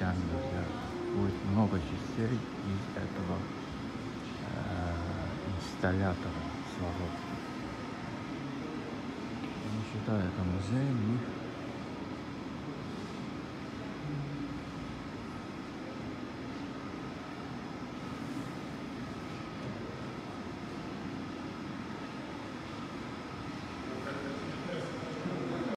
частям, друзья. Будет много частей из этого э, инсталлятора свободного. Я считаю, это музей, мы